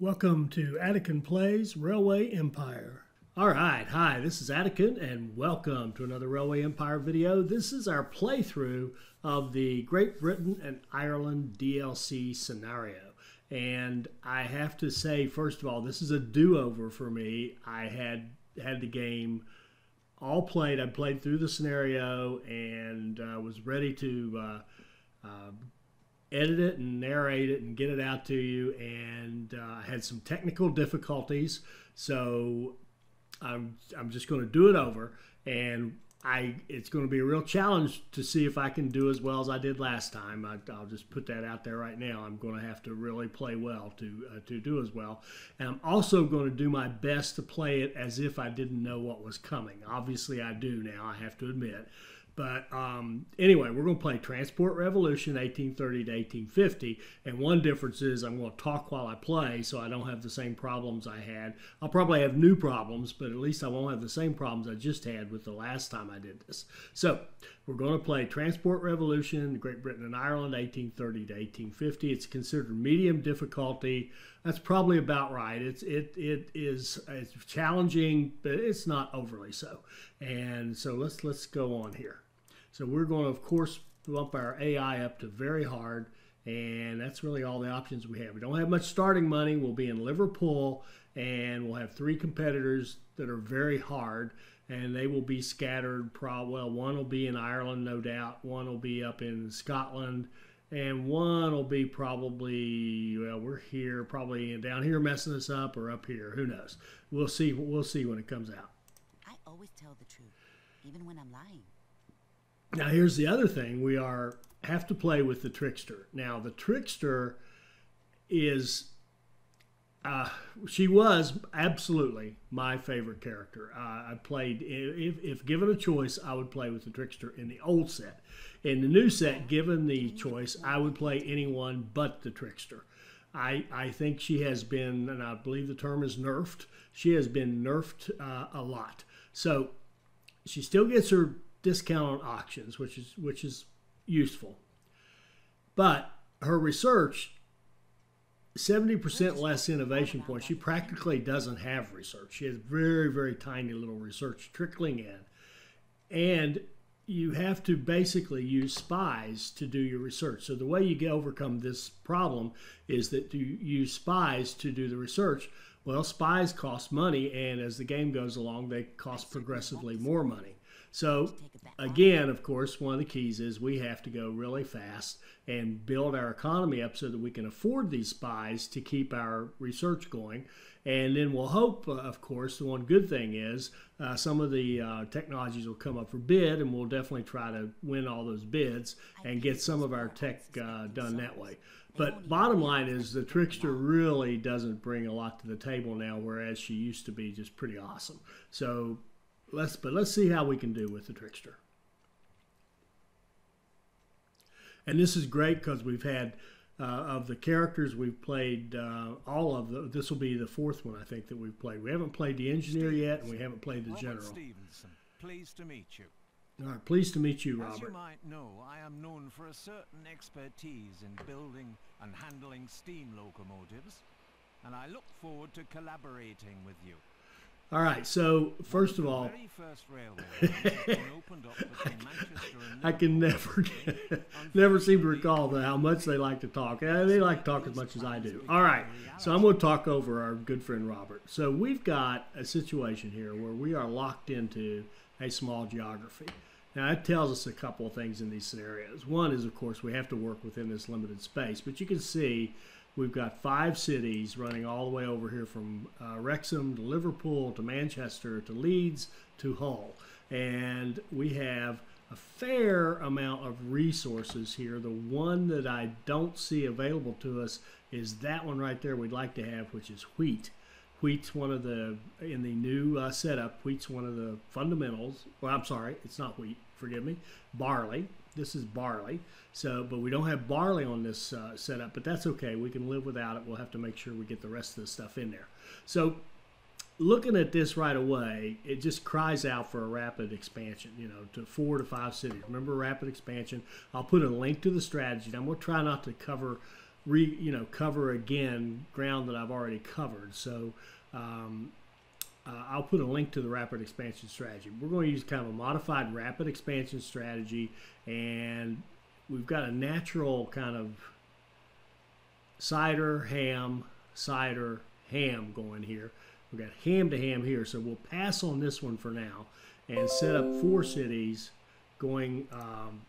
Welcome to Adekyn Plays Railway Empire. All right, hi, this is Adekyn, and welcome to another Railway Empire video. This is our playthrough of the Great Britain and Ireland DLC scenario. And I have to say, first of all, this is a do-over for me. I had had the game all played. I played through the scenario and uh, was ready to uh, uh, edit it and narrate it and get it out to you. And uh, I had some technical difficulties, so I'm I'm just going to do it over. And I it's going to be a real challenge to see if I can do as well as I did last time. I, will just put that out there right now. I'm going to have to really play well to uh, to do as well, and I'm also going to do my best to play it as if I didn't know what was coming. Obviously, I do now. I have to admit. But um, anyway, we're going to play Transport Revolution 1830 to 1850. And one difference is I'm going to talk while I play so I don't have the same problems I had. I'll probably have new problems, but at least I won't have the same problems I just had with the last time I did this. So we're going to play Transport Revolution, Great Britain and Ireland 1830 to 1850. It's considered medium difficulty. That's probably about right. It's it it is it's challenging, but it's not overly so. And so let's let's go on here. So we're going to, of course, bump our AI up to very hard. And that's really all the options we have. We don't have much starting money. We'll be in Liverpool and we'll have three competitors that are very hard and they will be scattered. Pro- well, one will be in Ireland, no doubt. One will be up in Scotland, and one will be probably well, we're here, probably down here messing us up, or up here. Who knows? We'll see. We'll see when it comes out. I always tell the truth, even when I'm lying. Now here's the other thing: we are have to play with the trickster. Now the trickster is uh, she was absolutely my favorite character. Uh, I played if, if given a choice, I would play with the trickster in the old set. In the new set, given the choice, I would play anyone but the trickster. I, I think she has been, and I believe the term is nerfed. She has been nerfed uh, a lot. So she still gets her discount on auctions, which is which is useful. But her research, 70% less innovation points. She practically doesn't have research. She has very, very tiny little research trickling in. And you have to basically use spies to do your research. So the way you get overcome this problem is that you use spies to do the research. Well, spies cost money, and as the game goes along, they cost progressively more money. So, again, of course, one of the keys is we have to go really fast and build our economy up so that we can afford these spies to keep our research going. And then we'll hope, uh, of course, the one good thing is uh, some of the uh, technologies will come up for bid, and we'll definitely try to win all those bids and get some of our tech uh, done that way. But bottom line is the trickster really doesn't bring a lot to the table now, whereas she used to be just pretty awesome. So let's but let's see how we can do with the trickster. And this is great because we've had uh, of the characters we've played uh, all of the. This will be the fourth one I think that we've played. We haven't played the engineer yet, and we haven't played the Robert general. Stephenson, pleased to meet you. All right, pleased to meet you, Robert. As you might know, I am known for a certain expertise in building and handling steam locomotives, and I look forward to collaborating with you. All right, so first of all, very first railway lines have been opened up between Manchester and I can never never seem to recall how much they like to talk. They like to talk as much as I do. All right, so I'm going to talk over our good friend Robert. So we've got a situation here where we are locked into a small geography. Now that tells us a couple of things in these scenarios. One is, of course, we have to work within this limited space, but you can see we've got five cities running all the way over here from uh, Wrexham to Liverpool to Manchester to Leeds to Hull, and we have a fair amount of resources here. The one that I don't see available to us is that one right there we'd like to have, which is wheat. Wheat's one of the in the new uh, setup. Wheat's one of the fundamentals. Well, I'm sorry, it's not wheat. Forgive me. Barley. This is barley. So, but we don't have barley on this uh, setup. But that's okay. We can live without it. We'll have to make sure we get the rest of the stuff in there. So, looking at this right away, it just cries out for a rapid expansion. You know, to four to five cities. Remember rapid expansion. I'll put a link to the strategy. I'm going to try not to cover re you know cover again ground that I've already covered. So um, uh, I'll put a link to the rapid expansion strategy. We're going to use kind of a modified rapid expansion strategy, and we've got a natural kind of cider, ham, cider, ham going here. We've got ham to ham here, so we'll pass on this one for now and set up four cities going um,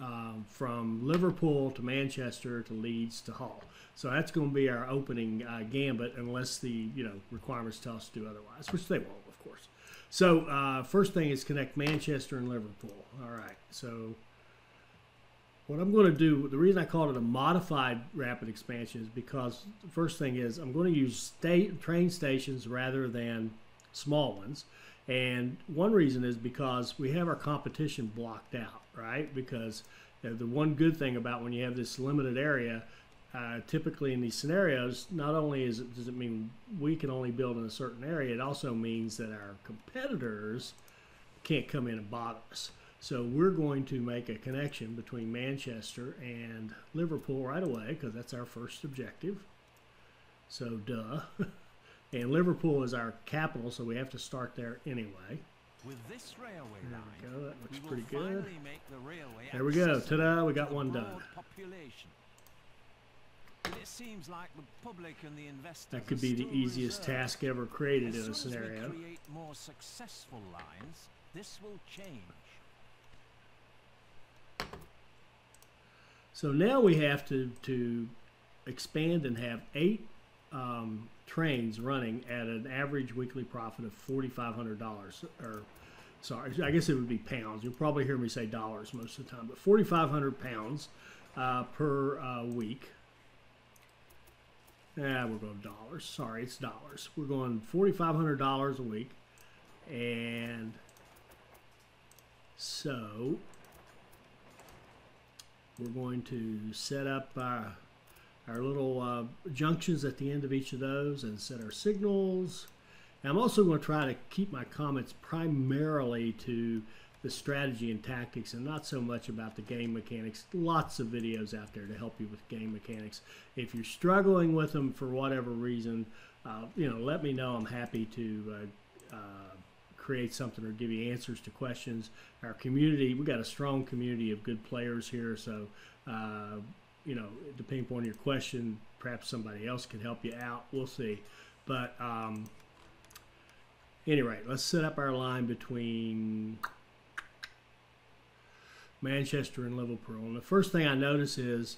um, from Liverpool to Manchester to Leeds to Hull. So that's going to be our opening uh, gambit, unless the you know requirements tell us to do otherwise, which they won't, of course. So uh, first thing is connect Manchester and Liverpool. All right. So what I'm going to do, the reason I called it a modified rapid expansion is because the first thing is I'm going to use state train stations rather than small ones. And one reason is because we have our competition blocked out, right? Because the one good thing about when you have this limited area, uh, typically in these scenarios, not only is it, does it mean we can only build in a certain area, it also means that our competitors can't come in and bother us. So we're going to make a connection between Manchester and Liverpool right away because that's our first objective. So duh. and Liverpool is our capital, so we have to start there anyway. With this railway There we line, go, that looks pretty good. the There we go. Ta-da, we got one done. Population. But it seems like the public and the investors That could be the easiest task ever created in a scenario. create more successful lines, this will change. So now we have to, to expand and have eight um, trains running at an average weekly profit of $4,500. Or, sorry, I guess it would be pounds. You'll probably hear me say dollars most of the time, but 4,500 pounds uh, per uh, week. Yeah, we're going dollars. Sorry, it's dollars. We're going $4,500 a week. And so we're going to set up our, our little uh, junctions at the end of each of those and set our signals. And I'm also going to try to keep my comments primarily to the strategy and tactics and not so much about the game mechanics. Lots of videos out there to help you with game mechanics. If you're struggling with them for whatever reason, uh, you know, let me know. I'm happy to uh, uh, create something or give you answers to questions. Our community, we've got a strong community of good players here, so uh, you know, depending upon your question, perhaps somebody else can help you out. We'll see. But um, anyway, let's set up our line between Manchester and Liverpool. And the first thing I notice is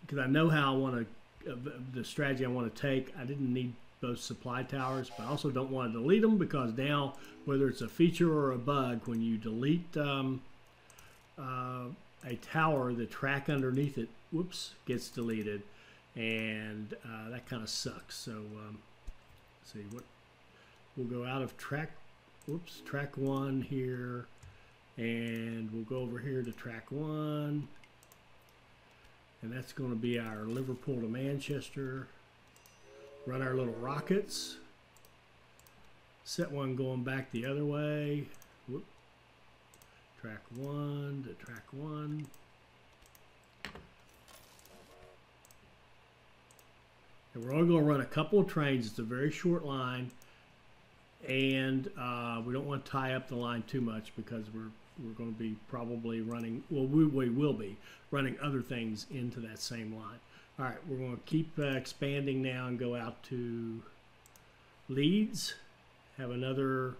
because I know how I want to, uh, the strategy I want to take, I didn't need both supply towers, but I also don't want to delete them because now, whether it's a feature or a bug, when you delete um, uh, a tower, the track underneath it, whoops, gets deleted, and uh, that kind of sucks. So, um, see what we'll go out of track, whoops, track one here, and we'll go over here to track one, and that's going to be our Liverpool to Manchester. Run our little rockets. Set one going back the other way. Whoop. Track one to track one. And we're only going to run a couple of trains. It's a very short line. And uh, we don't want to tie up the line too much because we're we're going to be probably running, well, we, we will be running other things into that same line. All right, we're going to keep uh, expanding now and go out to Leeds. Have another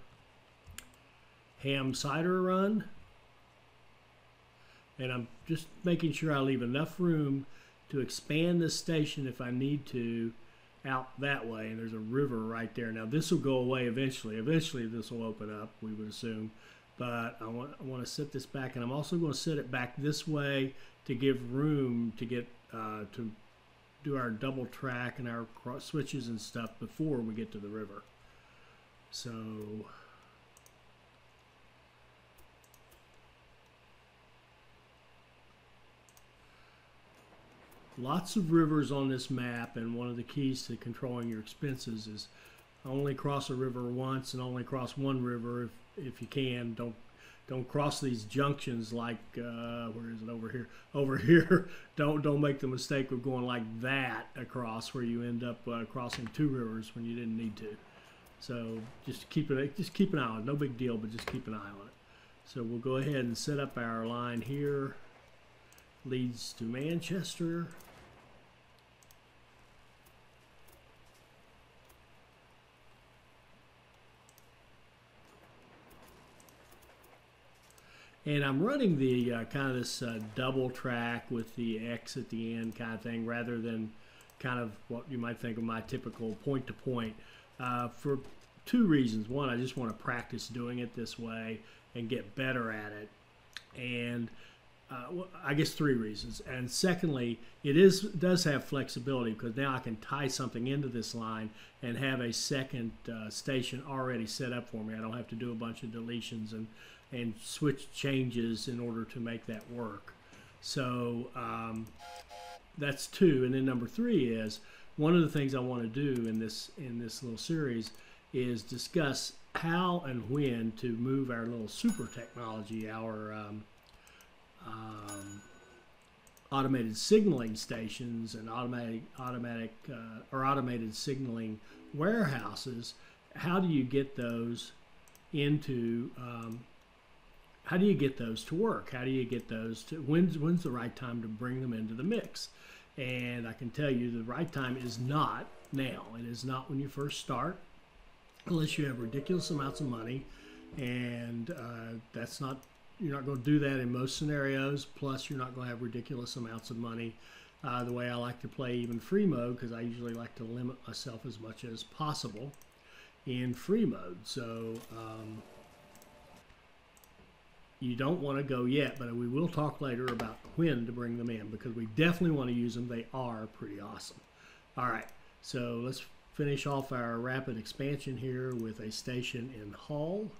ham cider run. And I'm just making sure I leave enough room to expand this station if I need to out that way. And there's a river right there. Now this will go away eventually. Eventually this will open up, we would assume. But I want, I want to set this back. And I'm also going to set it back this way to give room to get uh, to do our double track and our cross switches and stuff before we get to the river. So lots of rivers on this map and one of the keys to controlling your expenses is only cross a river once and only cross one river if, if you can don't don't cross these junctions like uh, where is it over here? Over here, don't don't make the mistake of going like that across where you end up uh, crossing two rivers when you didn't need to. So just keep it, just keep an eye on it. No big deal, but just keep an eye on it. So we'll go ahead and set up our line here. Leeds to Manchester. And I'm running the uh, kind of this uh, double track with the X at the end kind of thing rather than kind of what you might think of my typical point to point uh, for two reasons. One, I just want to practice doing it this way and get better at it. And uh, I guess three reasons. And secondly, it is does have flexibility because now I can tie something into this line and have a second uh, station already set up for me. I don't have to do a bunch of deletions and and switch changes in order to make that work. So um, that's two. And then number three is one of the things I want to do in this in this little series is discuss how and when to move our little super technology, our um, um, automated signaling stations and automatic automatic uh, or automated signaling warehouses. How do you get those into um, how do you get those to work? How do you get those to when's when's the right time to bring them into the mix? And I can tell you the right time is not now. It is not when you first start, unless you have ridiculous amounts of money, and uh, that's not you're not going to do that in most scenarios. Plus, you're not going to have ridiculous amounts of money. Uh, the way I like to play even free mode, because I usually like to limit myself as much as possible in free mode. So. Um, you don't want to go yet, but we will talk later about when to bring them in because we definitely want to use them. They are pretty awesome. All right, so let's finish off our rapid expansion here with a station in Hull.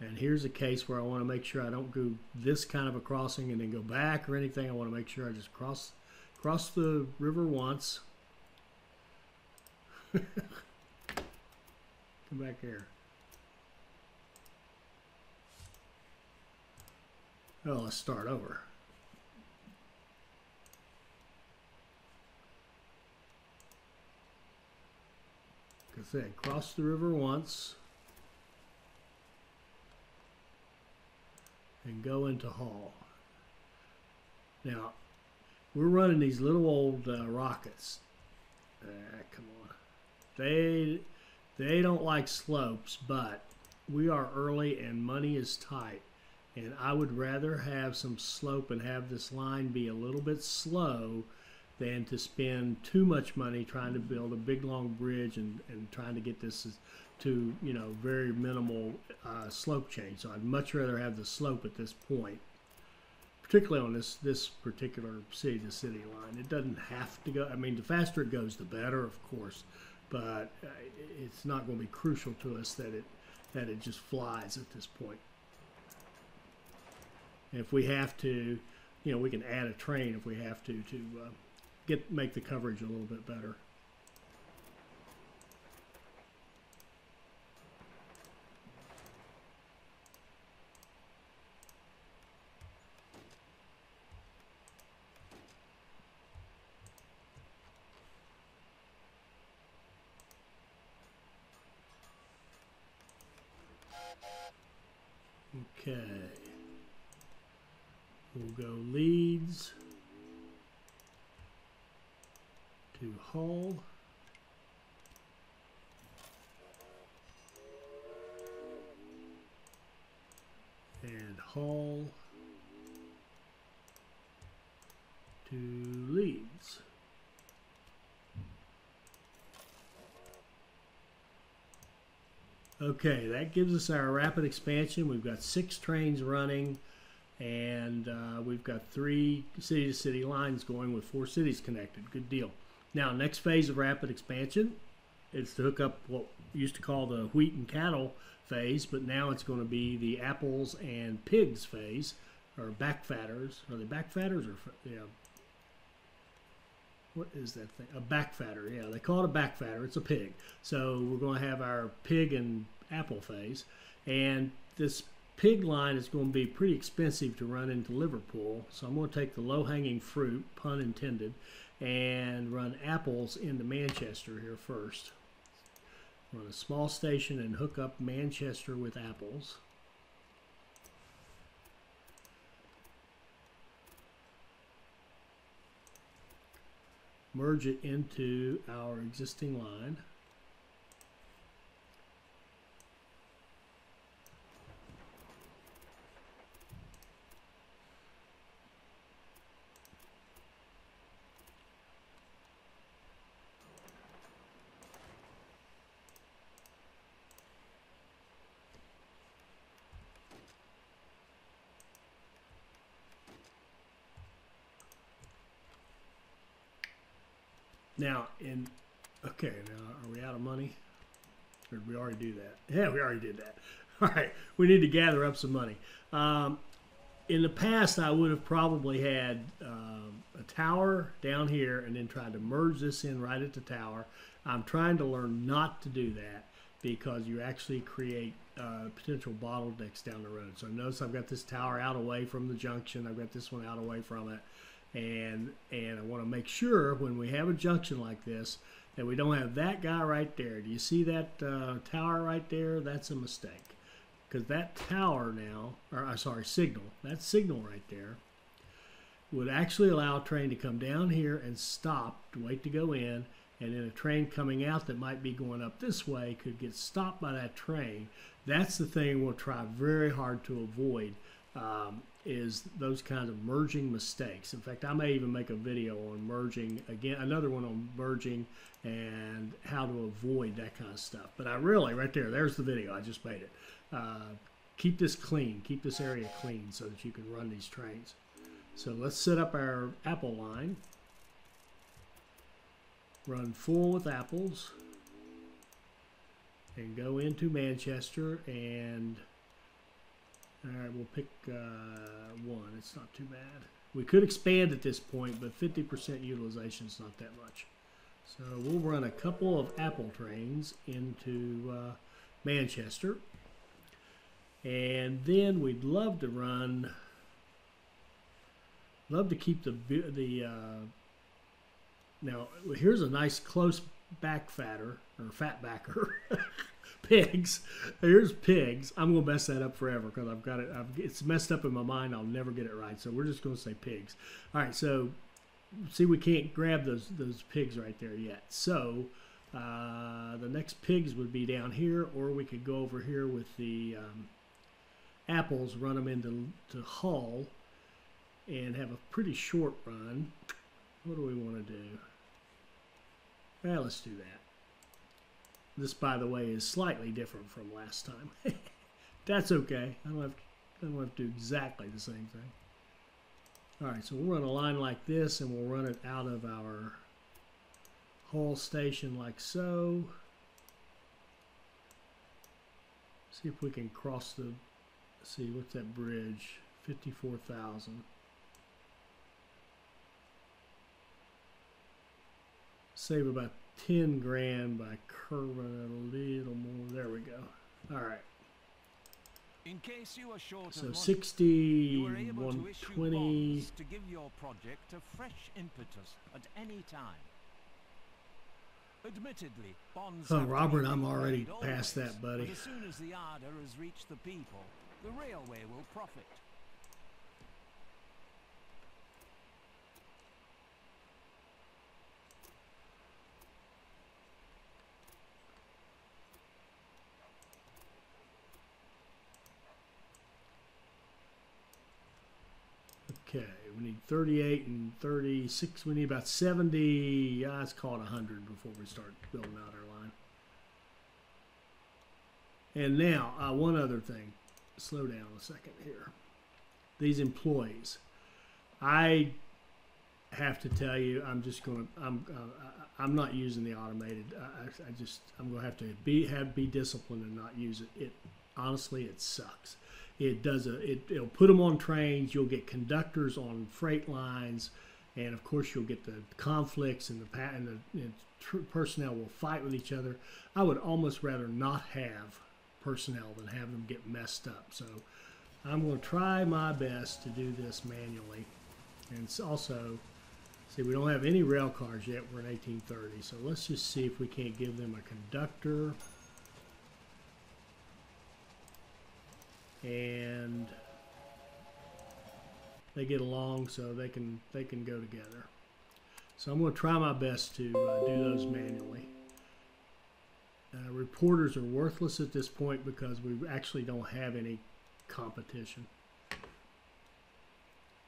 And here's a case where I want to make sure I don't do this kind of a crossing and then go back or anything. I want to make sure I just cross Cross the river once. Come back here. Oh, let's start over. Like I said, cross the river once and go into Hull. Now, we're running these little old uh, rockets. Ah, come on. They they don't like slopes, but we are early and money is tight. And I would rather have some slope and have this line be a little bit slow than to spend too much money trying to build a big long bridge and, and trying to get this to you know very minimal uh, slope change. So I'd much rather have the slope at this point particularly on this this particular city to city line. It doesn't have to go. I mean, the faster it goes, the better, of course, but uh, it's not going to be crucial to us that it that it just flies at this point. if we have to, you know, we can add a train if we have to to uh, get make the coverage a little bit better. Okay. We'll go Leeds Hull. And Hull to Leeds. Okay, that gives us our rapid expansion. We've got six trains running, and uh, we've got three city-to-city lines going with four cities connected. Good deal. Now, next phase of rapid expansion is to hook up what used to call the wheat and cattle phase, but now it's going to be the apples and pigs phase, or backfatters. Are they backfatters or yeah? what is that thing? A backfatter. Yeah, they call it a backfatter. It's a pig. So we're going to have our pig and apple phase, and this pig line is going to be pretty expensive to run into Liverpool. So I'm going to take the low-hanging fruit, pun intended, and run apples into Manchester here first. Run a small station and hook up Manchester with apples. merge it into our existing line. Now, in okay, now are we out of money? Or did we already do that? Yeah, we already did that. All right, we need to gather up some money. Um, in the past, I would have probably had um, a tower down here and then tried to merge this in right at the tower. I'm trying to learn not to do that because you actually create uh, potential bottlenecks down the road. So notice I've got this tower out away from the junction. I've got this one out away from it and and I want to make sure when we have a junction like this that we don't have that guy right there. Do you see that uh, tower right there? That's a mistake because that tower now, or I'm uh, sorry, signal, that signal right there would actually allow a train to come down here and stop to wait to go in and then a train coming out that might be going up this way could get stopped by that train. That's the thing we'll try very hard to avoid um, is those kinds of merging mistakes. In fact, I may even make a video on merging again, another one on merging and how to avoid that kind of stuff. But I really, right there, there's the video. I just made it. Uh, keep this clean, keep this area clean so that you can run these trains. So let's set up our apple line. Run full with apples and go into Manchester and all right, we'll pick uh, one. It's not too bad. We could expand at this point, but 50% utilization is not that much. So we'll run a couple of Apple trains into uh, Manchester. And then we'd love to run, love to keep the, the uh, now here's a nice close back fatter, or fat backer. pigs. Here's pigs. I'm gonna mess that up forever because I've got it. I've, it's messed up in my mind. I'll never get it right. So we're just gonna say pigs. All right. So see, we can't grab those those pigs right there yet. So uh, the next pigs would be down here, or we could go over here with the um, apples, run them into to Hull, and have a pretty short run. What do we want to do? Well, let's do that. This, by the way, is slightly different from last time. That's okay. I don't, have, I don't have to do exactly the same thing. All right, so we'll run a line like this, and we'll run it out of our Hull station like so. See if we can cross the, see, what's that bridge? 54,000. Save about 10 grand by curving it a little more. There we go. All right. In case you are short so of 60, money, 120. To, to give your project a fresh impetus at any time. Admittedly, bonds Oh, Robert, I'm already past always, that, buddy. as soon as the Ada has reached the people, the railway will profit. Okay, we need 38 and 36. We need about 70. Yeah, let's call it 100 before we start building out our line. And now, uh, one other thing. Slow down a second here. These employees. I have to tell you, I'm just going to, I'm, uh, I'm not using the automated. I, I just, I'm going to have to be, have, be disciplined and not use it. It, honestly, it sucks. It does a it, it'll put them on trains. You'll get conductors on freight lines, and of course you'll get the conflicts and the and the and tr- personnel will fight with each other. I would almost rather not have personnel than have them get messed up. So I'm going to try my best to do this manually, and also see we don't have any rail cars yet. We're in 1830, so let's just see if we can't give them a conductor. And they get along so they can they can go together. So I'm going to try my best to uh, do those manually. Uh, reporters are worthless at this point because we actually don't have any competition.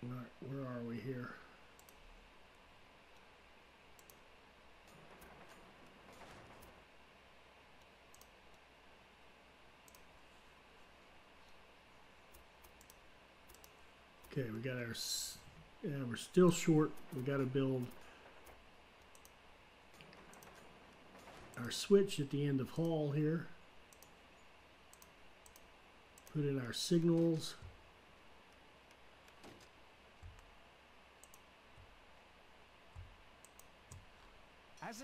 All right, where are we here? Okay, we got our. Yeah, we're still short. We got to build our switch at the end of Hull here. Put in our signals.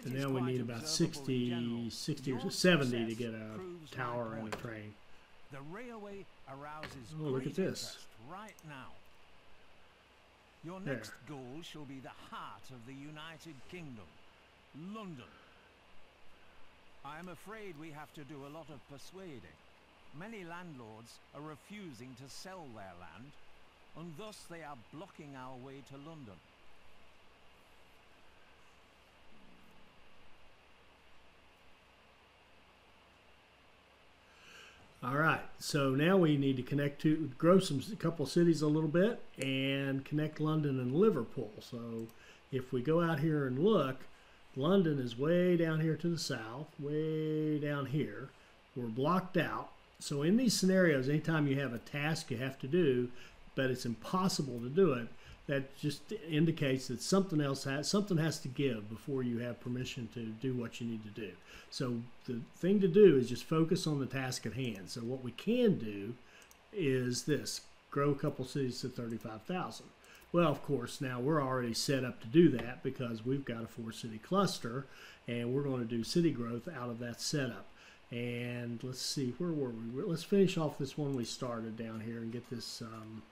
And now we need about observable 60, general, 60 or 70 to get a tower and a train. The railway arouses Oh, look at this. right now. Your next goal shall be the heart of the United Kingdom, London. I am afraid we have to do a lot of persuading. Many landlords are refusing to sell their land, and thus they are blocking our way to London. All right, so now we need to connect to grow some a couple cities a little bit and connect London and Liverpool. So if we go out here and look, London is way down here to the south, way down here. We're blocked out. So in these scenarios, anytime you have a task you have to do, but it's impossible to do it, that just indicates that something else has something has to give before you have permission to do what you need to do. So the thing to do is just focus on the task at hand. So what we can do is this: grow a couple cities to thirty-five thousand. Well, of course, now we're already set up to do that because we've got a four-city cluster, and we're going to do city growth out of that setup. And let's see, where were we? Let's finish off this one we started down here and get this. Um,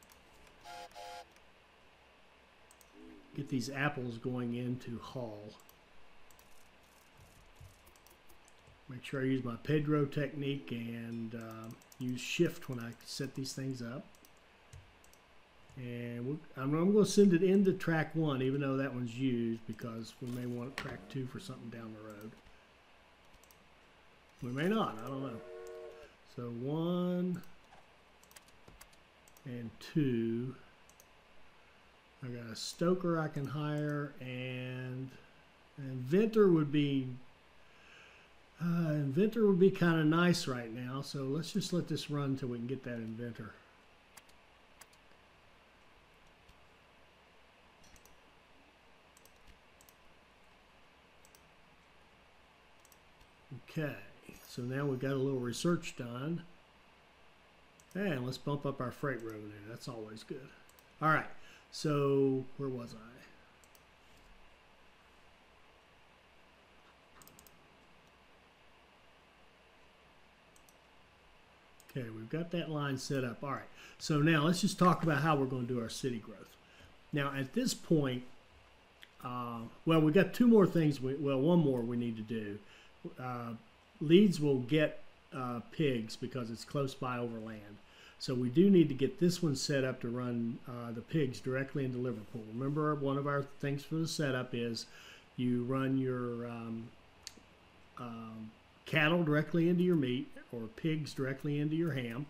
get these apples going into Hull. Make sure I use my Pedro technique and um, use shift when I set these things up. And I'm, I'm going to send it into track one, even though that one's used, because we may want track two for something down the road. We may not, I don't know. So one and two. I got a stoker I can hire, and an inventor would be uh, inventor would be kind of nice right now. So let's just let this run until we can get that inventor. Okay, so now we've got a little research done. And let's bump up our freight revenue. That's always good. All right. So where was I? Okay, we've got that line set up. All right. So now let's just talk about how we're going to do our city growth. Now at this point, uh, well, we've got two more things. We, well, one more we need to do. Uh, Leeds will get uh, pigs because it's close by over land. So we do need to get this one set up to run uh, the pigs directly into Liverpool. Remember, one of our things for the setup is you run your um, um, cattle directly into your meat or pigs directly into your ham,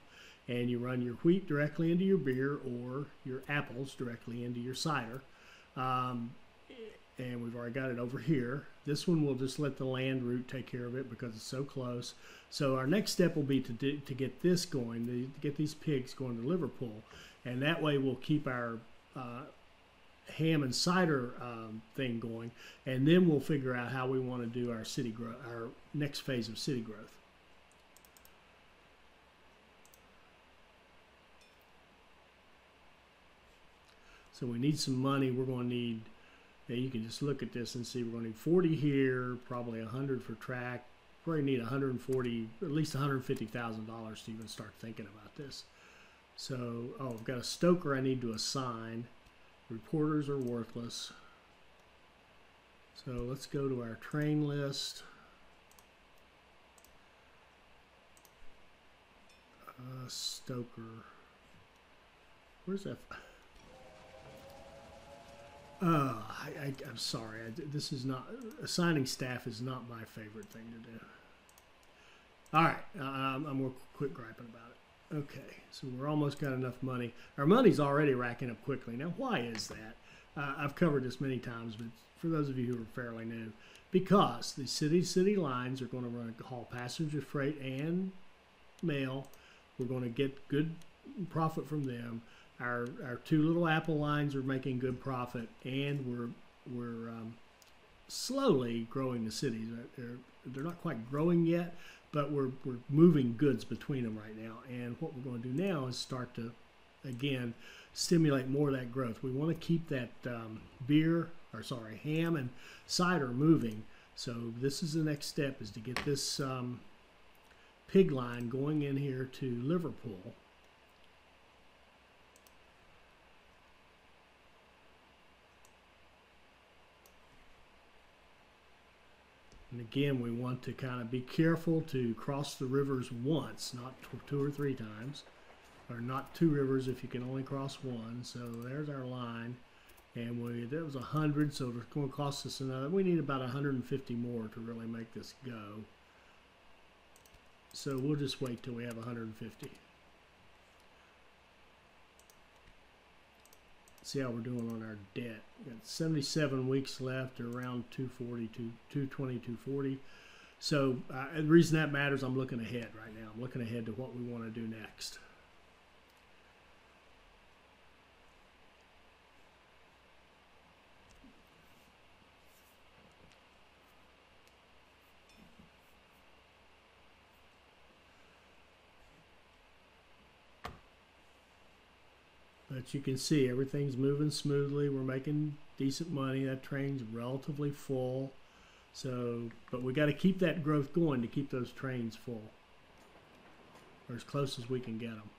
and you run your wheat directly into your beer or your apples directly into your cider. Um, and we've already got it over here. This one we'll just let the land route take care of it because it's so close. So our next step will be to do, to get this going, to get these pigs going to Liverpool, and that way we'll keep our uh, ham and cider um, thing going, and then we'll figure out how we want to do our city growth, our next phase of city growth. So we need some money. We're going to need And you can just look at this and see we're going to need 40 here, probably 100 for track. We're going to need 140, at least $150,000 to even start thinking about this. So, oh, I've got a stoker I need to assign. Reporters are worthless. So let's go to our train list. Uh, stoker. Where's that? Uh, I, am sorry. I, this is not assigning staff is not my favorite thing to do. All right, uh, I'm, I'm more quit griping about it. Okay, so we're almost got enough money. Our money's already racking up quickly. Now, why is that? Uh, I've covered this many times, but for those of you who are fairly new, because the city-city lines are going to run haul passenger freight and mail. We're going to get good profit from them. Our our two little Apple lines are making good profit, and we're we're um, slowly growing the cities. They're they're not quite growing yet, but we're we're moving goods between them right now. And what we're going to do now is start to again stimulate more of that growth. We want to keep that um, beer or sorry ham and cider moving. So this is the next step is to get this um, pig line going in here to Liverpool And again, we want to kind of be careful to cross the rivers once, not two or three times, or not two rivers if you can only cross one. So there's our line, and we that was a hundred, so it's going to cost us another. We need about 150 more to really make this go. So we'll just wait till we have 150. See how we're doing on our debt. We got 77 weeks left, around 240, 220, 240. So uh, the reason that matters, I'm looking ahead right now. I'm looking ahead to what we want to do next. But you can see everything's moving smoothly. We're making decent money. That train's relatively full. So, but we got to keep that growth going to keep those trains full, or as close as we can get them.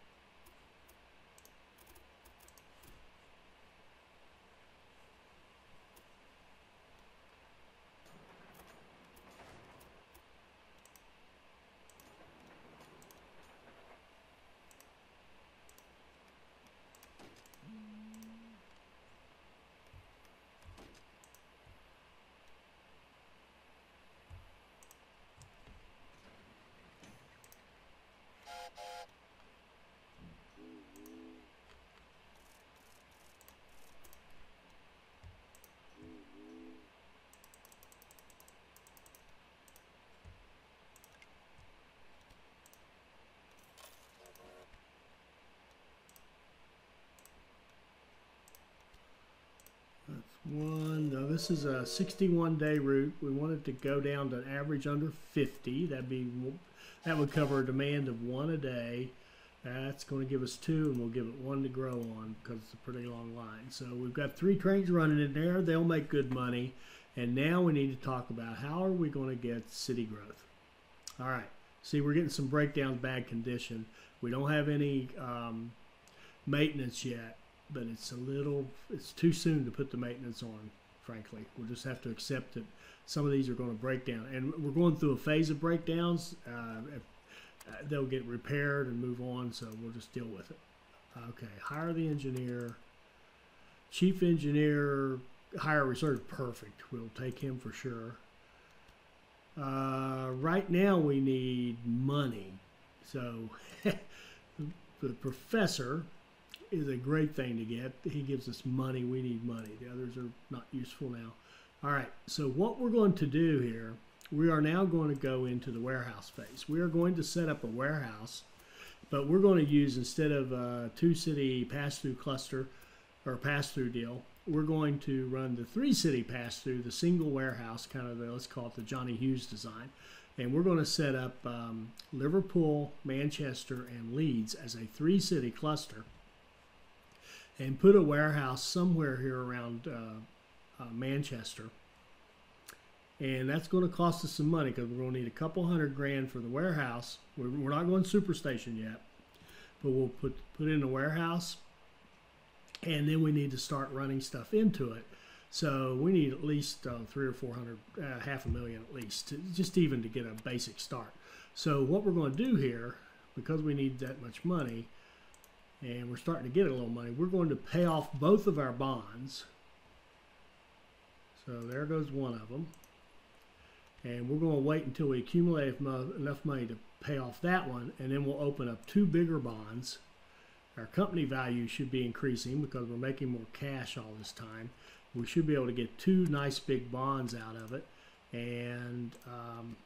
One, no, this is a 61 day route. We wanted to go down to average under 50. That'd be that would cover a demand of one a day. That's going to give us two, and we'll give it one to grow on because it's a pretty long line. So we've got three trains running in there. They'll make good money. And now we need to talk about how are we going to get city growth. All right. See, we're getting some breakdowns, bad condition. We don't have any um, maintenance yet but it's a little it's too soon to put the maintenance on frankly. We'll just have to accept that some of these are going to break down. And we're going through a phase of breakdowns uh, uh, they'll get repaired and move on so we'll just deal with it. Okay hire the engineer. Chief engineer hire research perfect. We'll take him for sure. Uh, right now we need money. So the professor is a great thing to get. He gives us money. We need money. The others are not useful now. All right, so what we're going to do here, we are now going to go into the warehouse phase. We are going to set up a warehouse, but we're going to use, instead of a two-city pass-through cluster or pass-through deal, we're going to run the three-city pass-through, the single warehouse, kind of the, let's call it the Johnny Hughes design. And we're going to set up um, Liverpool, Manchester, and Leeds as a three-city cluster and put a warehouse somewhere here around uh, uh, Manchester. And that's going to cost us some money because we're going to need a couple hundred grand for the warehouse. We're, we're not going superstation yet, but we'll put put in a warehouse, and then we need to start running stuff into it. So we need at least uh, three or four hundred, uh, half a million at least, to, just even to get a basic start. So what we're going to do here, because we need that much money, and we're starting to get a little money, we're going to pay off both of our bonds. So there goes one of them. And we're going to wait until we accumulate enough money to pay off that one, and then we'll open up two bigger bonds. Our company value should be increasing because we're making more cash all this time. We should be able to get two nice big bonds out of it, and um,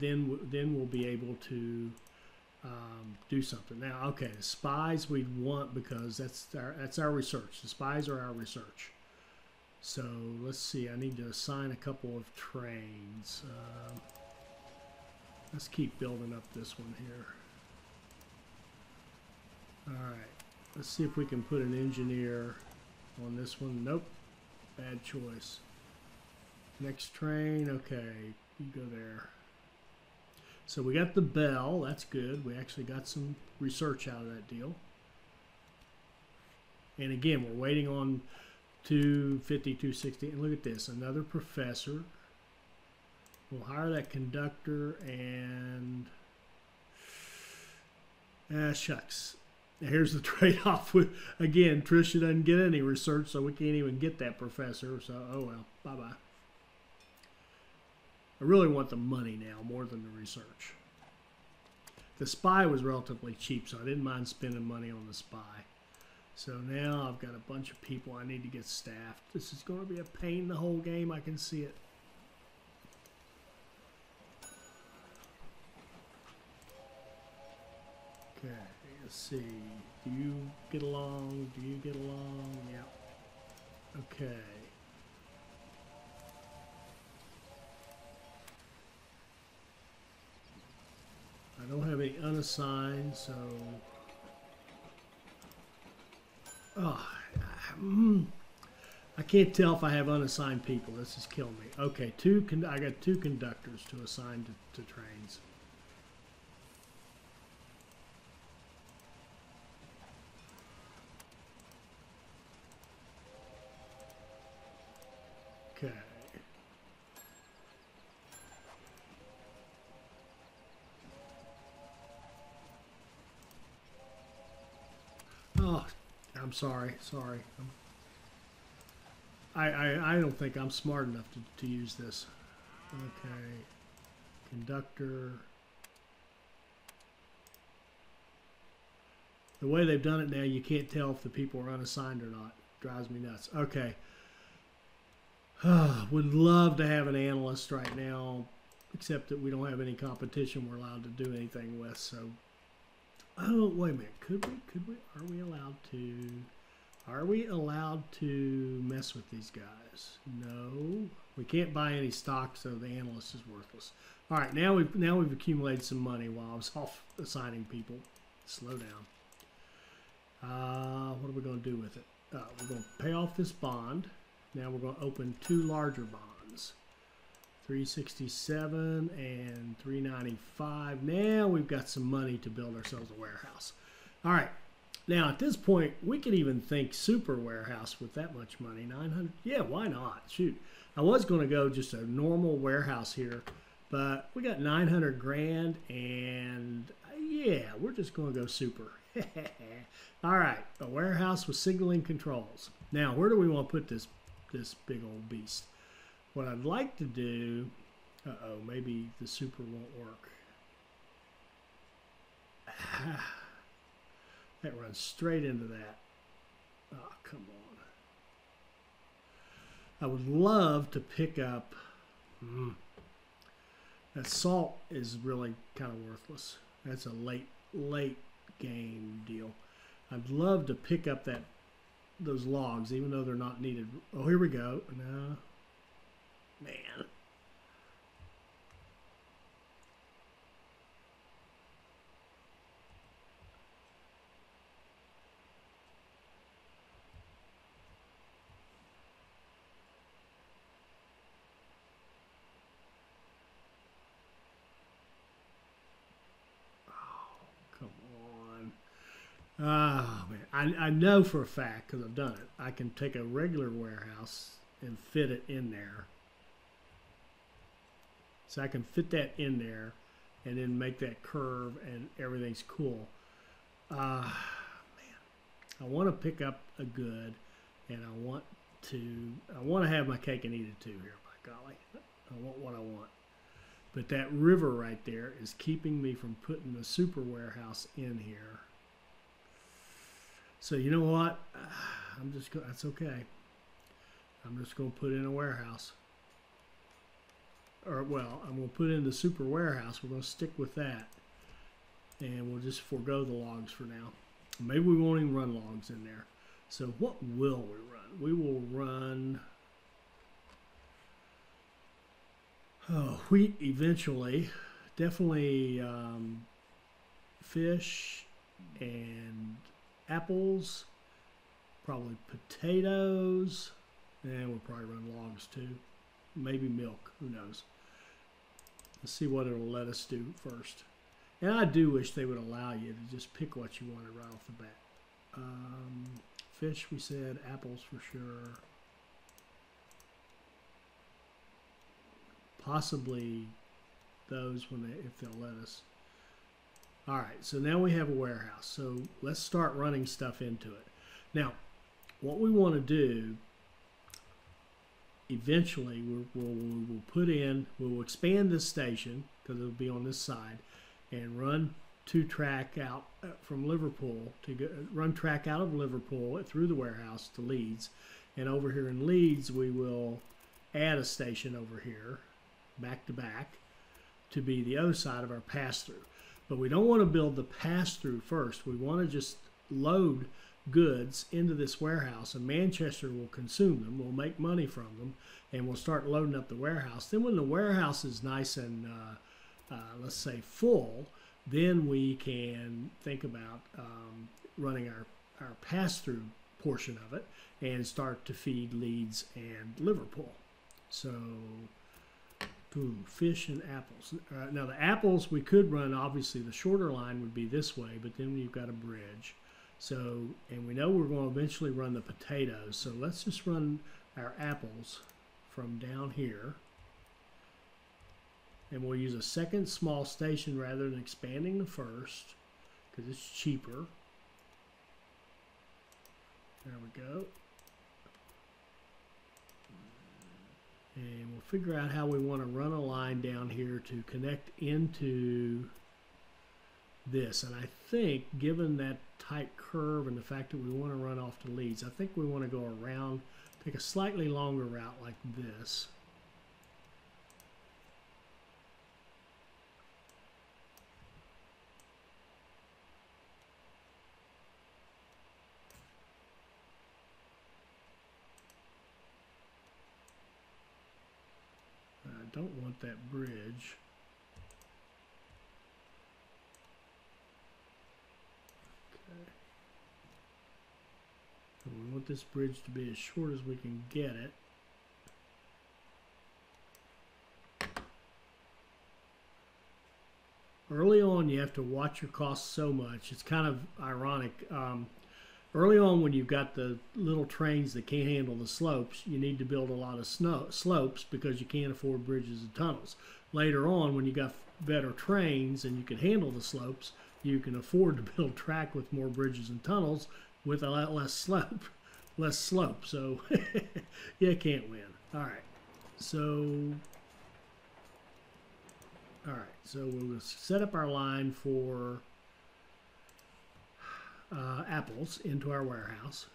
then then we'll be able to um, do something. Now, okay, the spies we want because that's our that's our research. The spies are our research. So let's see. I need to assign a couple of trains. Um, let's keep building up this one here. All right. Let's see if we can put an engineer on this one. Nope. Bad choice. Next train. Okay. You go there. So we got the bell. That's good. We actually got some research out of that deal. And again, we're waiting on 250, 260. And look at this. Another professor. We'll hire that conductor and... Ah, shucks. Now here's the trade-off with, again, Trisha doesn't get any research, so we can't even get that professor. So, oh well, bye-bye. I really want the money now more than the research. The spy was relatively cheap, so I didn't mind spending money on the spy. So now I've got a bunch of people I need to get staffed. This is going to be a pain the whole game. I can see it. Okay, let's see. Do you get along? Do you get along? Yeah. Okay. I don't have any unassigned, so... Oh, I can't tell if I have unassigned people. This is killing me. Okay, two. I got two conductors to assign to, to trains. Sorry. Sorry. I, I, I don't think I'm smart enough to, to use this. Okay. Conductor. The way they've done it now, you can't tell if the people are unassigned or not. Drives me nuts. Okay. Would love to have an analyst right now, except that we don't have any competition we're allowed to do anything with. So Oh, wait a minute. Could we? Could we? Are we allowed to? Are we allowed to mess with these guys? No. We can't buy any stock, so the analyst is worthless. All right, now we've now we've accumulated some money while I was off assigning people. Slow down. Uh, what are we going to do with it? Uh, we're going to pay off this bond. Now we're going to open two larger bonds. 367 and 395. Now we've got some money to build ourselves a warehouse. All right. Now at this point, we could even think super warehouse with that much money. 900. Yeah, why not? Shoot. I was going to go just a normal warehouse here, but we got 900 grand and uh, yeah, we're just going to go super. All right, a warehouse with signaling controls. Now, where do we want to put this this big old beast? What I'd like to do, uh-oh, maybe the super won't work. that runs straight into that. Oh, come on. I would love to pick up. Mm, that salt is really kind of worthless. That's a late, late game deal. I'd love to pick up that those logs, even though they're not needed. Oh, here we go. No, Man. Oh, oh man, I, I know for a fact because I've done it. I can take a regular warehouse and fit it in there so I can fit that in there, and then make that curve, and everything's cool. Uh, man, I want to pick up a good, and I want to I want to have my cake and eat it too here. By golly, I want what I want. But that river right there is keeping me from putting the super warehouse in here. So you know what? I'm just that's okay. I'm just going to put in a warehouse. Or well, I'm going to put in the super warehouse. We're going to stick with that, and we'll just forego the logs for now. Maybe we won't even run logs in there. So what will we run? We will run oh, wheat eventually. Definitely um, fish and apples, probably potatoes, and we'll probably run logs too. Maybe milk, who knows. Let's see what it'll let us do first. And I do wish they would allow you to just pick what you wanted right off the bat. Um, fish, we said, apples for sure. Possibly those when they, if they'll let us. All right, so now we have a warehouse. So let's start running stuff into it. Now, what we want to do eventually, we'll, we'll, we'll put in, we'll expand this station because it'll be on this side and run two track out uh, from Liverpool to go, run track out of Liverpool through the warehouse to Leeds. And over here in Leeds, we will add a station over here, back to back, to be the other side of our pass through. But we don't want to build the pass through first. We want to just load goods into this warehouse and Manchester will consume them. We'll make money from them and we'll start loading up the warehouse. Then when the warehouse is nice and uh, uh, let's say full, then we can think about um, running our, our pass through portion of it and start to feed Leeds and Liverpool. So Ooh, fish and apples. Uh, now the apples we could run. Obviously, the shorter line would be this way, but then you've got a bridge. So, and we know we're going to eventually run the potatoes. So let's just run our apples from down here. And we'll use a second small station rather than expanding the first because it's cheaper. There we go. And we'll figure out how we want to run a line down here to connect into this. And I think, given that tight curve and the fact that we want to run off to Leeds. I think we want to go around, take a slightly longer route like this. I don't want that bridge. So we want this bridge to be as short as we can get it. Early on, you have to watch your costs so much. It's kind of ironic. Um, early on when you've got the little trains that can't handle the slopes you need to build a lot of snow, slopes because you can't afford bridges and tunnels later on when you got better trains and you can handle the slopes you can afford to build track with more bridges and tunnels with a lot less slope less slope so you can't win all right so all right so we'll set up our line for uh, apples into our warehouse.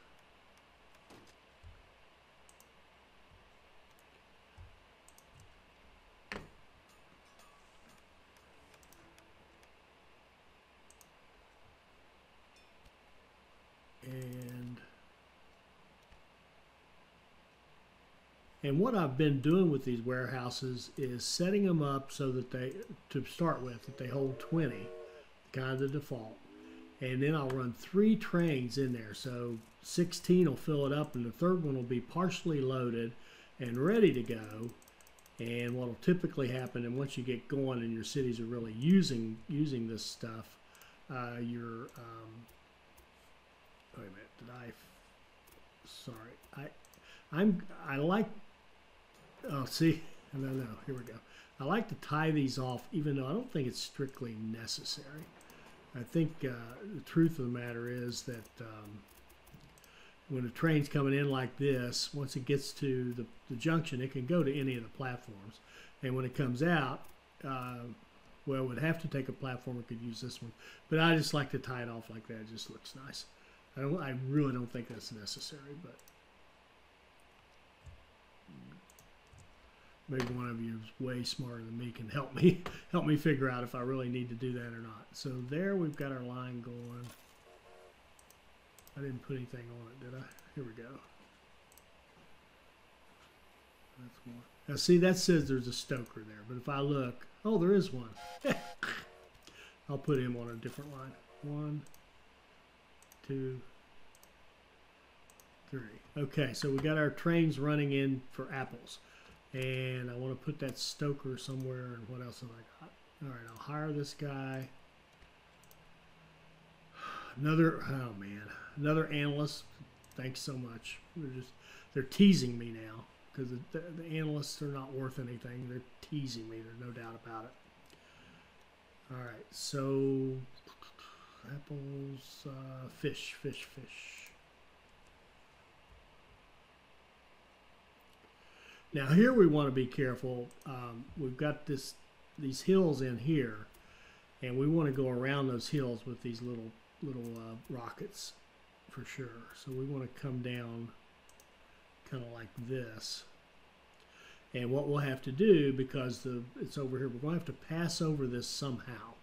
And and what I've been doing with these warehouses is setting them up so that they, to start with, that they hold 20, kind of the default and then I'll run three trains in there. So 16 will fill it up, and the third one will be partially loaded and ready to go. And what will typically happen, and once you get going and your cities are really using using this stuff, uh, your um, wait a minute, did I? Sorry, I, I'm, I like, oh, see, no, no, here we go. I like to tie these off, even though I don't think it's strictly necessary. I think uh, the truth of the matter is that um, when a train's coming in like this, once it gets to the, the junction, it can go to any of the platforms. And when it comes out, uh, well, it would have to take a platform. It could use this one, but I just like to tie it off like that. It just looks nice. I don't. I really don't think that's necessary, but maybe one of you is way smarter than me can help me help me figure out if I really need to do that or not. So there, we've got our line going. I didn't put anything on it, did I? Here we go. That's one. Now see, that says there's a stoker there, but if I look, oh, there is one. I'll put him on a different line. One, two, three. Okay, so we got our trains running in for apples. And I want to put that stoker somewhere. And what else have I got? All right, I'll hire this guy. Another, oh man, another analyst. Thanks so much. They're just, they're teasing me now because the, the, the analysts are not worth anything. They're teasing me. There's no doubt about it. All right, so apples, uh, fish, fish, fish. Now here we want to be careful. Um, we've got this these hills in here, and we want to go around those hills with these little little uh, rockets for sure. So we want to come down kind of like this. And what we'll have to do, because the it's over here, we're going to have to pass over this somehow.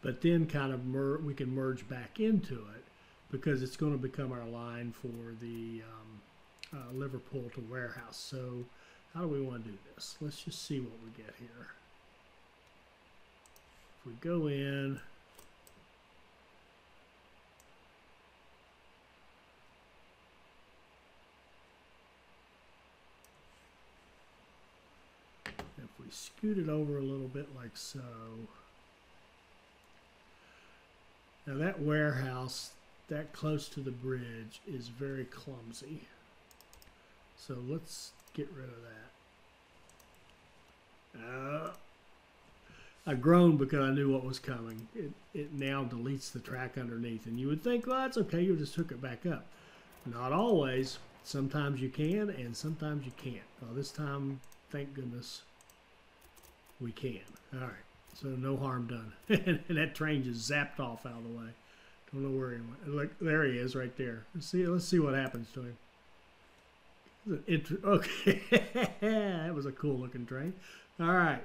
But then kind of mer- we can merge back into it because it's going to become our line for the um, uh, Liverpool to warehouse. So how do we want to do this? Let's just see what we get here. If we go in, if we scoot it over a little bit like so. Now that warehouse that close to the bridge is very clumsy. So let's get rid of that. Uh, I groaned because I knew what was coming. It, it now deletes the track underneath. And you would think, well, that's okay, you just hook it back up. Not always. Sometimes you can, and sometimes you can't. Well, this time, thank goodness, we can. All right, so no harm done. and that train just zapped off out of the way. Don't know where he went. Look, there he is, right there. Let's see. Let's see what happens to him. Okay, that was a cool looking train. All right,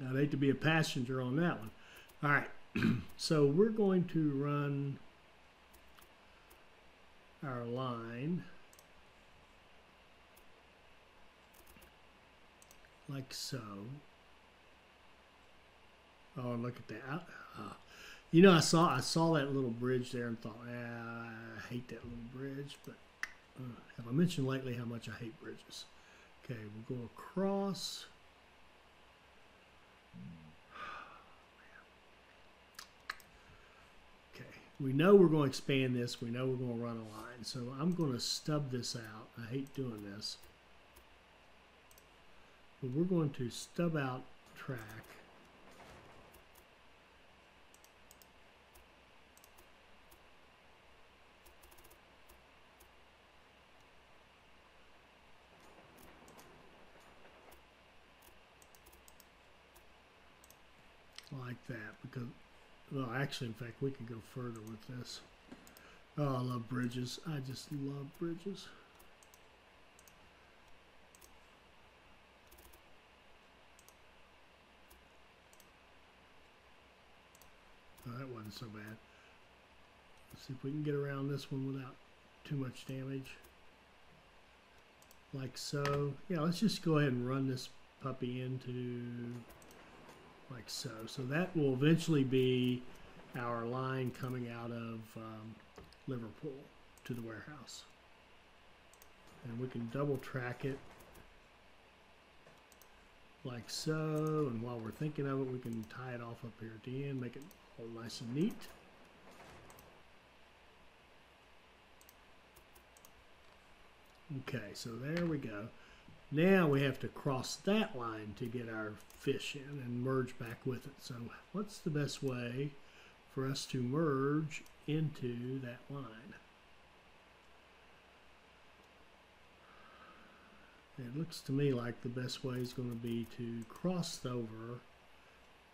I'd hate to be a passenger on that one. All right, so we're going to run our line like so. Oh, look at that. Uh, you know, I saw I saw that little bridge there and thought, ah, I hate that little bridge. But uh, have I mentioned lately how much I hate bridges? Okay, we'll go across. Okay, we know we're going to expand this. We know we're going to run a line. So I'm going to stub this out. I hate doing this. But we're going to stub out track. like that because well actually in fact we could go further with this. Oh i love bridges. I just love bridges. Oh, that wasn't so bad. Let's see if we can get around this one without too much damage. Like so. Yeah let's just go ahead and run this puppy into like so. So that will eventually be our line coming out of um, Liverpool to the warehouse. And we can double track it like so. And while we're thinking of it, we can tie it off up here at the end, make it all nice and neat. Okay, so there we go. Now we have to cross that line to get our fish in and merge back with it. So what's the best way for us to merge into that line? It looks to me like the best way is going to be to cross over,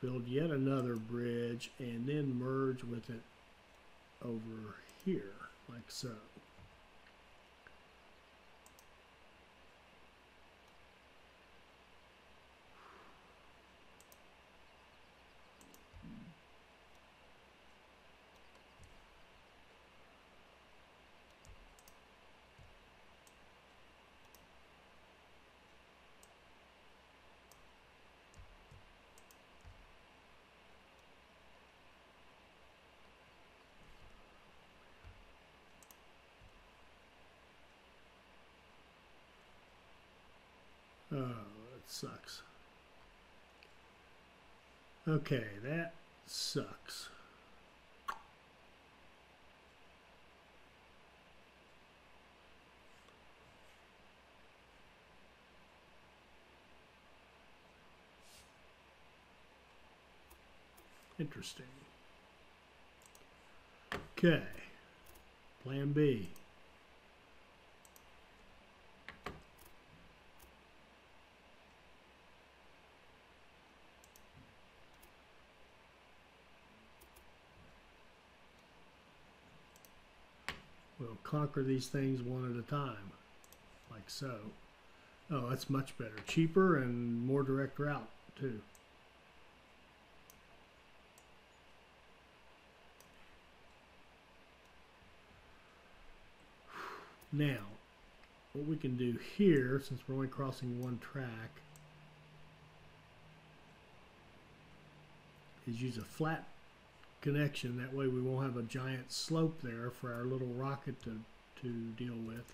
build yet another bridge, and then merge with it over here, like so. Oh, that sucks. Okay, that sucks. Interesting. Okay. Plan B. We'll conquer these things one at a time, like so. Oh, that's much better. Cheaper and more direct route, too. Now, what we can do here, since we're only crossing one track, is use a flat connection. That way we won't have a giant slope there for our little rocket to, to deal with.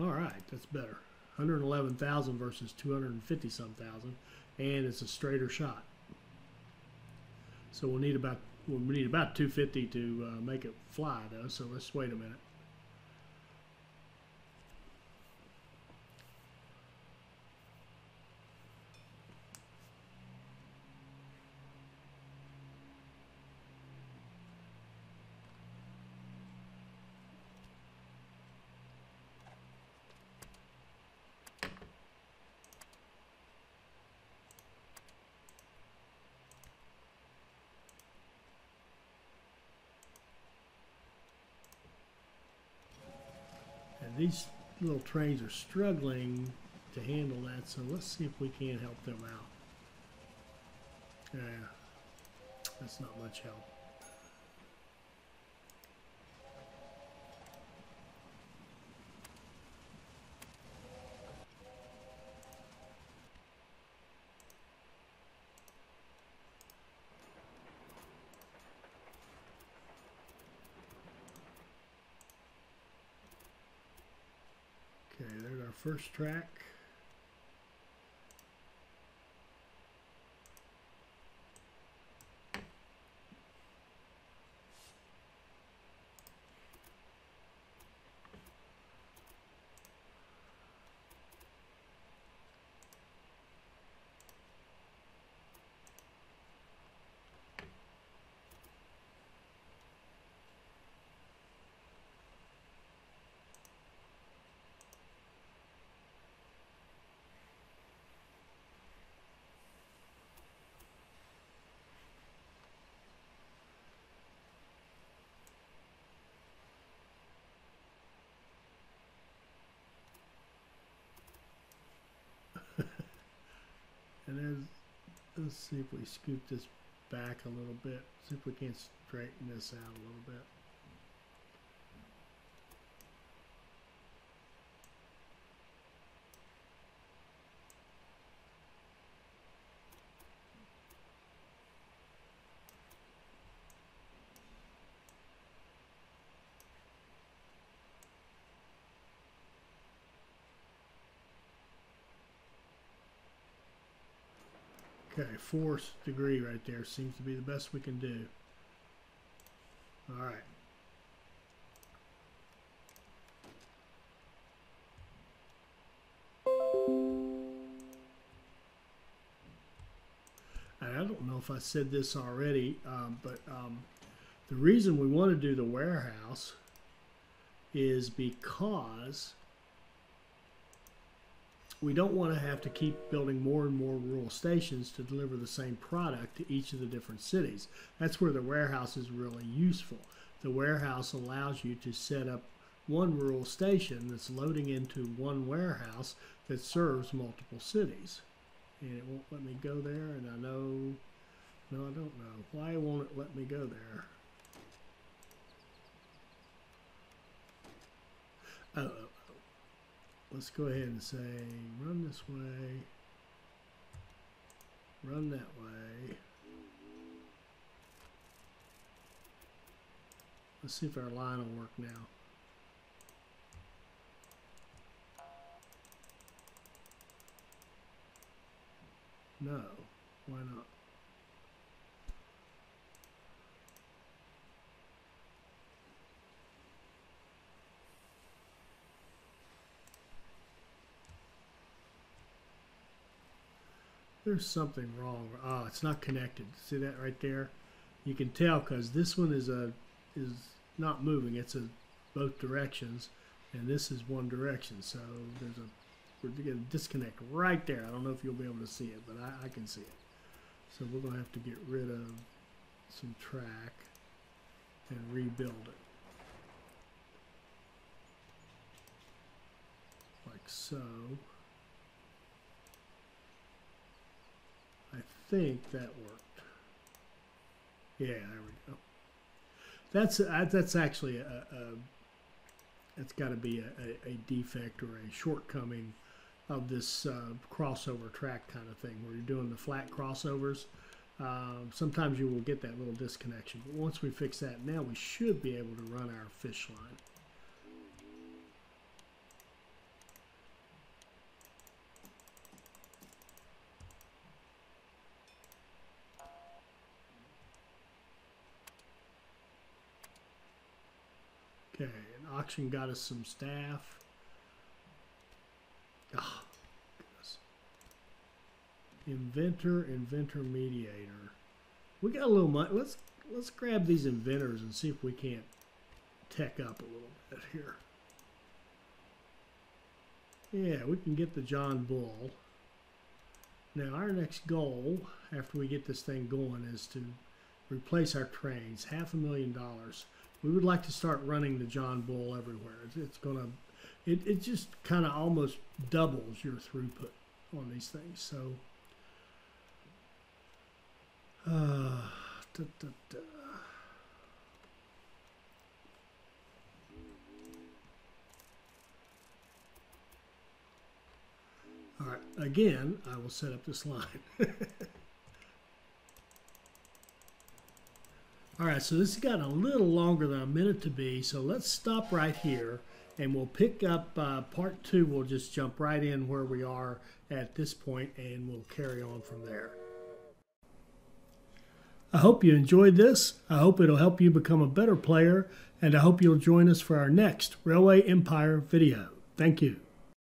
All right, that's better. 111,000 versus 250 some thousand, and it's a straighter shot. So we'll need about we'll need about 250 to uh, make it fly though. So let's wait a minute. These little trains are struggling to handle that, so let's see if we can't help them out. Yeah, that's not much help. Okay, there's our first track. And then let's see if we scoop this back a little bit. See if we can straighten this out a little bit. Okay, fourth degree right there seems to be the best we can do. All right. And I don't know if I said this already, um, but um, the reason we want to do the warehouse is because we don't want to have to keep building more and more rural stations to deliver the same product to each of the different cities. That's where the warehouse is really useful. The warehouse allows you to set up one rural station that's loading into one warehouse that serves multiple cities. And it won't let me go there, and I know, no, I don't know. Why won't it let me go there? Oh. Let's go ahead and say run this way, run that way. Let's see if our line will work now. No, why not? There's something wrong. Oh, it's not connected. See that right there? You can tell because this one is a is not moving. It's a both directions, and this is one direction. So there's a we're going to disconnect right there. I don't know if you'll be able to see it, but I, I can see it. So we're going to have to get rid of some track and rebuild it. Like so. I think that worked. Yeah, there we go. That's uh, that's actually a, a that's got to be a, a, defect or a shortcoming of this uh, crossover track kind of thing where you're doing the flat crossovers. Um, sometimes you will get that little disconnection, but once we fix that, now we should be able to run our fish line. Okay, an auction got us some staff. Oh, goodness. Inventor, inventor, mediator. We got a little money. Let's let's grab these inventors and see if we can't tech up a little bit here. Yeah, we can get the John Bull. Now our next goal after we get this thing going is to replace our trains. Half a million dollars we would like to start running the John Bull everywhere. It's, it's going to, it, it just kind of almost doubles your throughput on these things. So, uh, da, da, da. All right, again, I will set up this line. All right, so this has gotten a little longer than I meant it to be, so let's stop right here and we'll pick up uh, part two. We'll just jump right in where we are at this point and we'll carry on from there. I hope you enjoyed this. I hope it'll help you become a better player, and I hope you'll join us for our next Railway Empire video. Thank you.